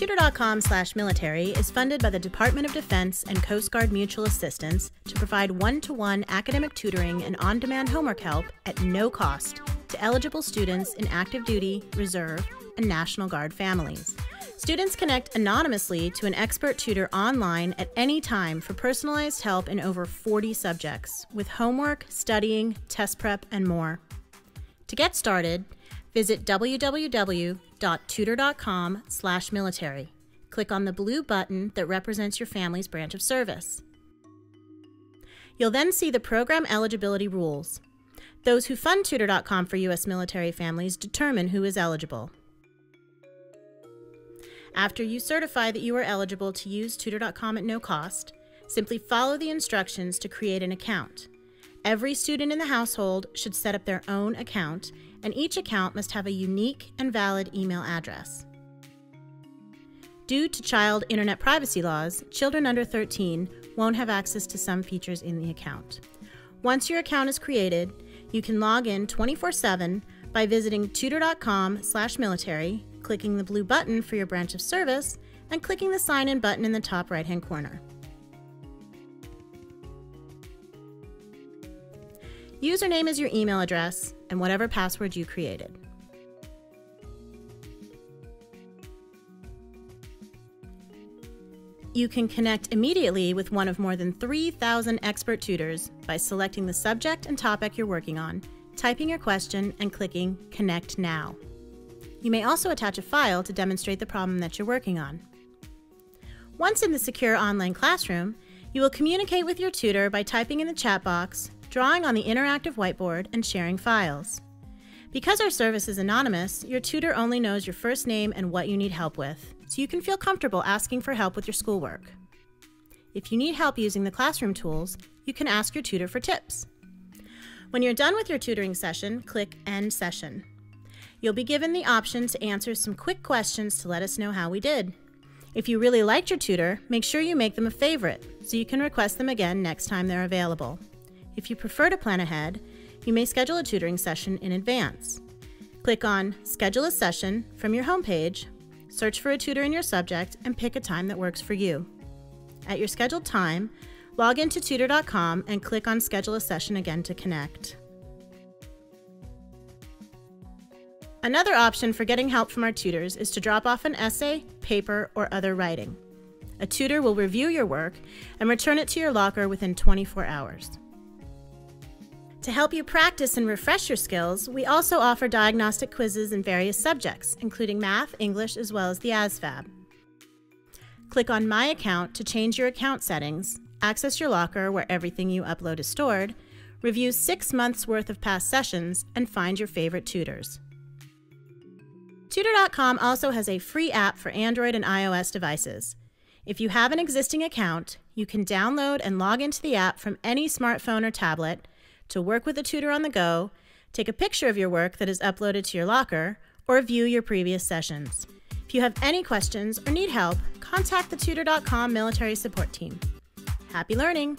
Tutor.com slash military is funded by the Department of Defense and Coast Guard Mutual Assistance to provide one to one academic tutoring and on demand homework help at no cost to eligible students in active duty, reserve, and National Guard families. Students connect anonymously to an expert tutor online at any time for personalized help in over 40 subjects, with homework, studying, test prep, and more. To get started, visit www.tutor.com/military. Click on the blue button that represents your family's branch of service. You'll then see the program eligibility rules. Those who fund Tutor.com for U.S. military families determine who is eligible. After you certify that you are eligible to use Tutor.com at no cost, simply follow the instructions to create an account. Every student in the household should set up their own account, and each account must have a unique and valid email address. Due to child internet privacy laws, children under 13 won't have access to some features in the account. Once your account is created, you can log in 24/7 by visiting tutor.com/military clicking the blue button for your branch of service, and clicking the sign in button in the top right hand corner. Username is your email address and whatever password you created. You can connect immediately with one of more than 3,000 expert tutors by selecting the subject and topic you're working on, typing your question, and clicking Connect Now. You may also attach a file to demonstrate the problem that you're working on. Once in the secure online classroom, you will communicate with your tutor by typing in the chat box, drawing on the interactive whiteboard, and sharing files. Because our service is anonymous, your tutor only knows your first name and what you need help with, so you can feel comfortable asking for help with your schoolwork. If you need help using the classroom tools, you can ask your tutor for tips. When you're done with your tutoring session, click End Session. You'll be given the option to answer some quick questions to let us know how we did. If you really liked your tutor, make sure you make them a favorite so you can request them again next time they're available. If you prefer to plan ahead, you may schedule a tutoring session in advance. Click on Schedule a Session from your homepage, search for a tutor in your subject, and pick a time that works for you. At your scheduled time, log into tutor.com and click on Schedule a Session again to connect. Another option for getting help from our tutors is to drop off an essay, paper, or other writing. A tutor will review your work and return it to your locker within 24 hours. To help you practice and refresh your skills, we also offer diagnostic quizzes in various subjects, including math, English, as well as the ASVAB. Click on My Account to change your account settings, access your locker where everything you upload is stored, review six months worth of past sessions, and find your favorite tutors. Tutor.com also has a free app for Android and iOS devices. If you have an existing account, you can download and log into the app from any smartphone or tablet to work with a tutor on the go, take a picture of your work that is uploaded to your locker, or view your previous sessions. If you have any questions or need help, contact the Tutor.com military support team. Happy learning!